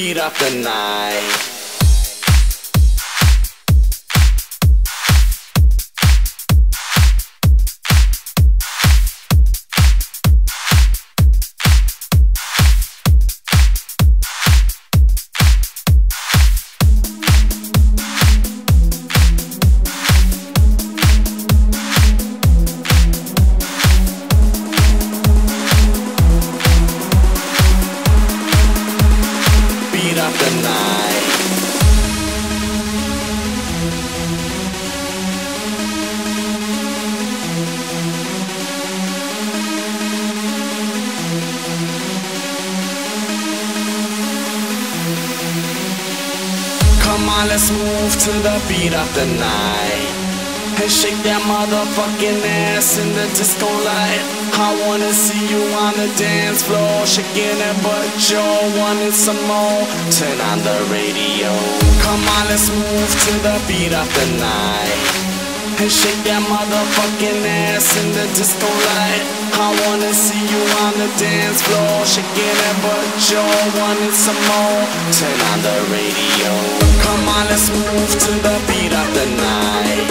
beat up the night. Come on, let's move to the beat of the night. And shake that motherfucking ass in the disco light. I wanna see you on the dance floor, shaking that butt, you're wanting some more. Turn on the radio. Come on, let's move to the beat of the night. And shake that motherfucking ass in the disco light. I wanna see you on the dance floor, shaking that butt, you're wanting some more. Turn on the radio. Come on, let's move to the beat of the night.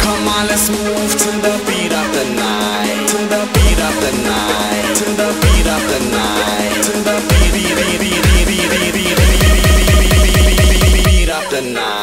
Come on, let's move to the beat of the night. To the beat of the night. To the beat of the night. To the beat beat beat beat beat beat beat beat beat beat beat of the night. Beat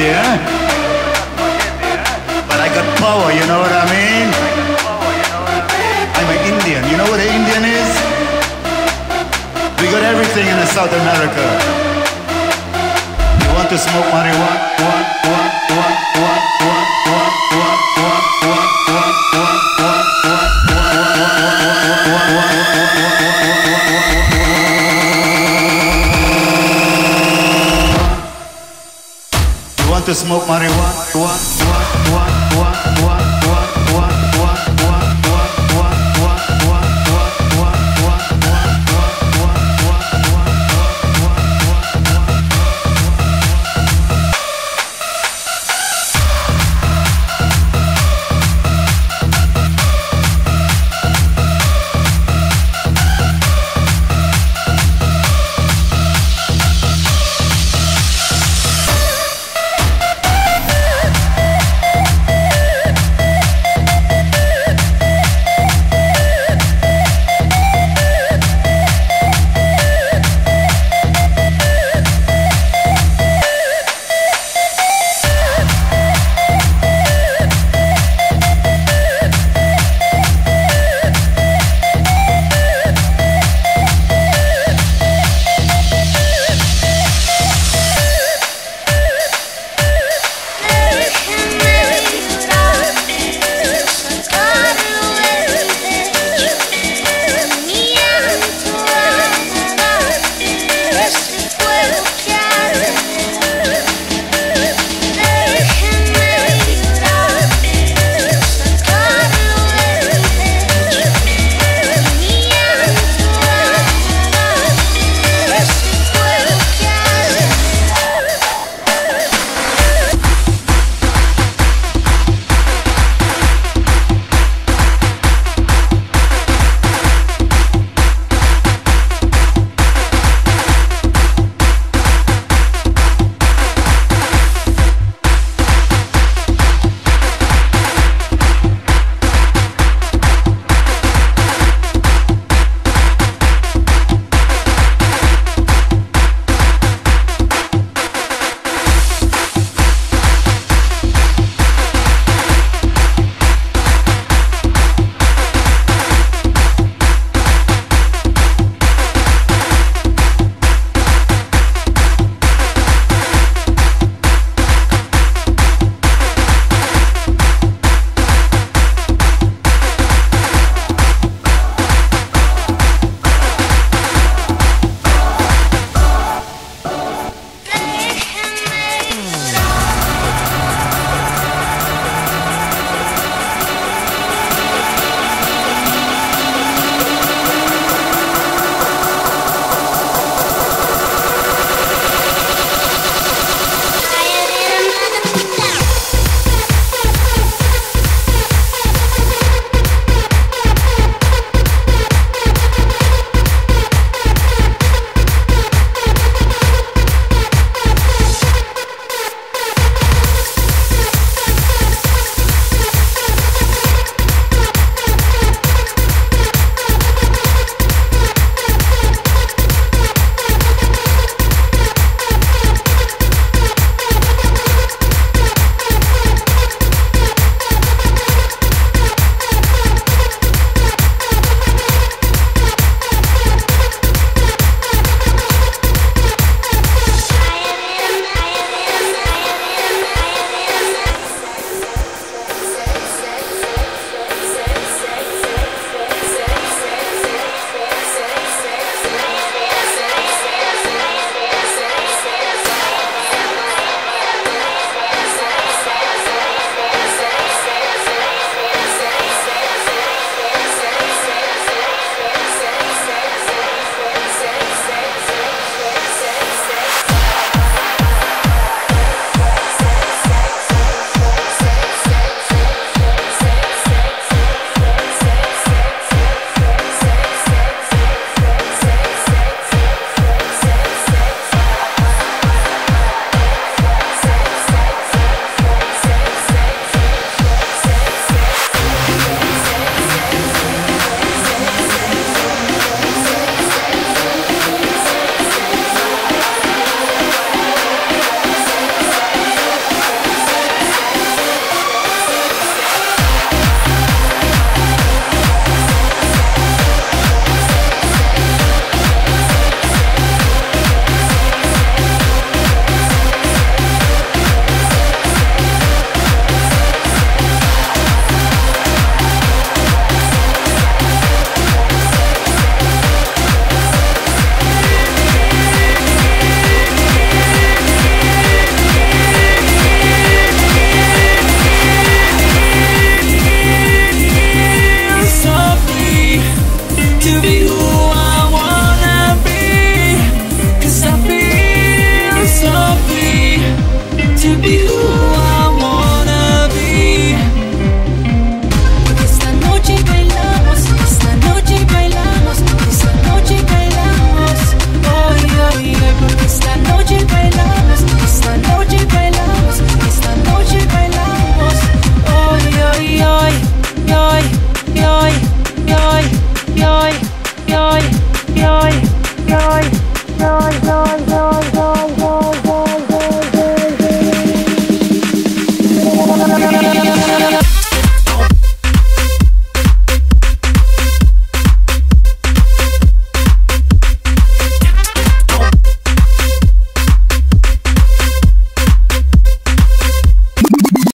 spaghetti, eh? But I got power, you know what I mean? I'm an Indian. You know what an Indian is? We got everything in South America. You want to smoke marijuana? To smoke marijuana?